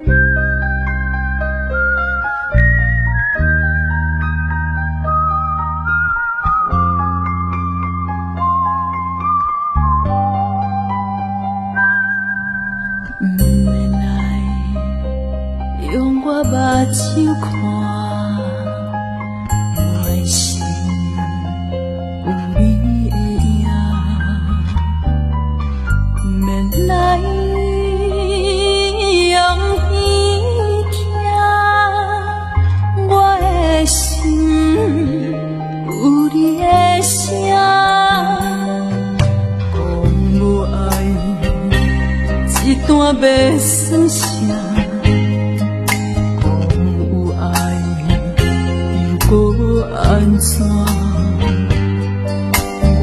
不未来，用我目睭看。我要算啥？讲有爱又搁安怎？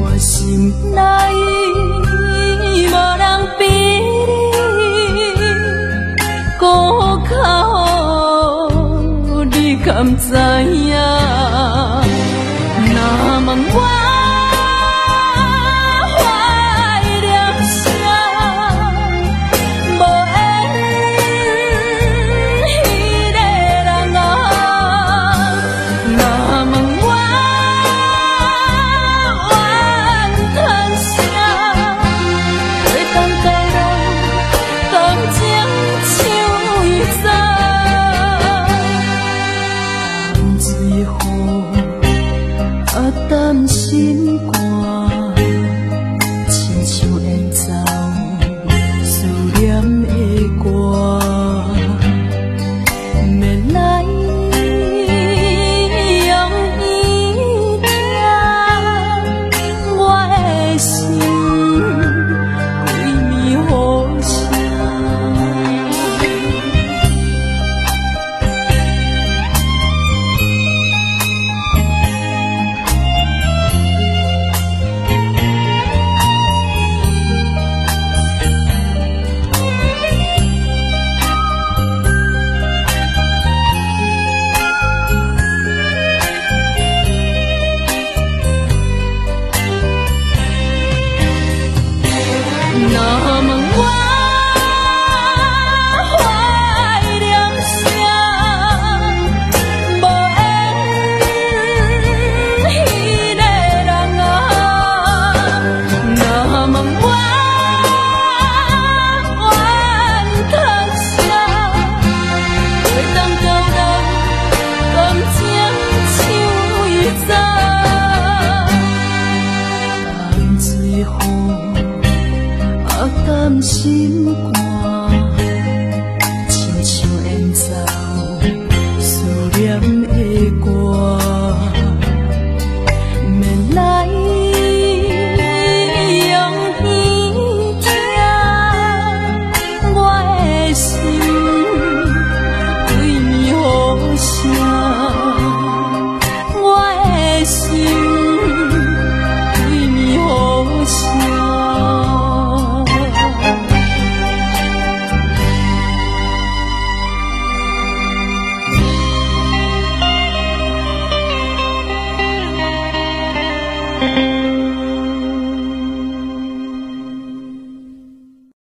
我心内无人比你靠，你知影？啊，担心肝，亲像烟草，思念。No. 心肝。